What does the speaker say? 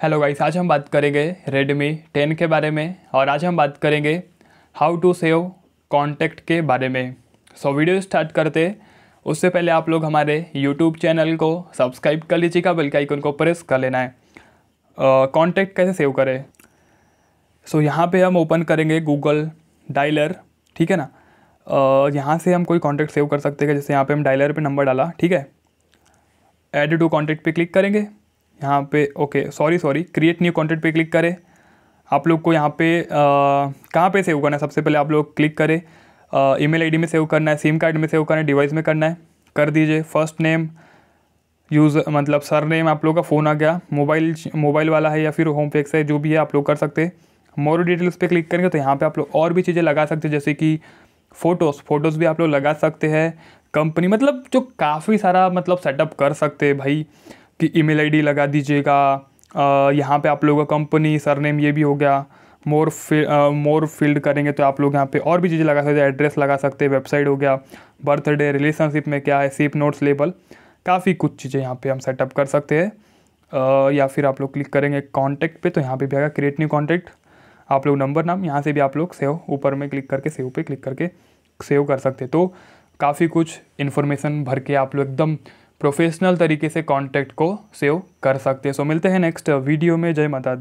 Hello guys आज हम बात करेंगे रेडमी 10 के बारे में और आज हम बात करेंगे हाउ टू सेव कॉन्टैक्ट के बारे में। सो so, वीडियो स्टार्ट करते उससे पहले आप लोग हमारे यूट्यूब चैनल को सब्सक्राइब कर लीजिएगा बल्कि आइकन को प्रेस कर लेना है। कॉन्टैक्ट कैसे सेव करें? सो so, यहाँ पे हम ओपन करेंगे गूगल डायलर ठीक है ना? uh, यहाँ से हम कोई कॉन्टैक्ट सेव कर सकते हैं जैसे यहाँ पे हम डायलर पे नंबर डाला ठीक है? ऐड टू कॉन्टैक्ट पे क्लिक करेंगे। यहाँ पे okay sorry sorry create new content पे क्लिक करें। आप लोग को यहाँ पे कहाँ पे सेव करना है? सबसे पहले आप लोग क्लिक करें। ईमेल आईडी में सेव करना है सिम कार्ड में सेव करना है डिवाइस में करना है। कर दीजिए फ़र्स्ट नेम यूज़ मतलब सर नेम आप लोग का फ़ोन आ गया। मोबाइल मोबाइल वाला है या फिर होम पेक्स है, जो भी है आप लोग कर सकते हैं। मोर डिटेल्स पे क्लिक करेंगे तो यहाँ पे आप लोग और भी चीज़ें लगा सकते हैं, जैसे कि फ़ोटोज़ फ़ोटोज़ भी आप लोग लगा सकते हैं। कंपनी मतलब जो काफ़ी सारा मतलब सेटअप कर सकते हैं भाई। कि ईमेल आईडी लगा दीजिएगा। यहाँ पे आप लोगों का कंपनी, सरनेम ये भी हो गया। मोर मोर फ़ील्ड करेंगे तो आप लोग यहाँ पे और भी चीज़ें लगा सकते हैं। एड्रेस लगा सकते हैं, वेबसाइट हो गया, बर्थडे, रिलेशनशिप में क्या है, सिप नोट्स, लेबल, काफ़ी कुछ चीज़ें यहाँ पे हम सेटअप कर सकते हैं। या फिर आप लोग क्लिक करेंगे कॉन्टैक्ट पे तो यहाँ पे भी आएगा, क्रिएट न्यू कॉन्टैक्ट। आप लोग नंबर, नाम, यहाँ से भी आप लोग सेव, ऊपर में क्लिक करके, सेव पे क्लिक करके सेव कर सकते तो काफ़ी कुछ इन्फॉर्मेशन भर के आप लोग एकदम प्रोफेशनल तरीके से कॉन्टैक्ट को सेव कर सकते हैं। सो मिलते हैं नेक्स्ट वीडियो में। जय माता दी।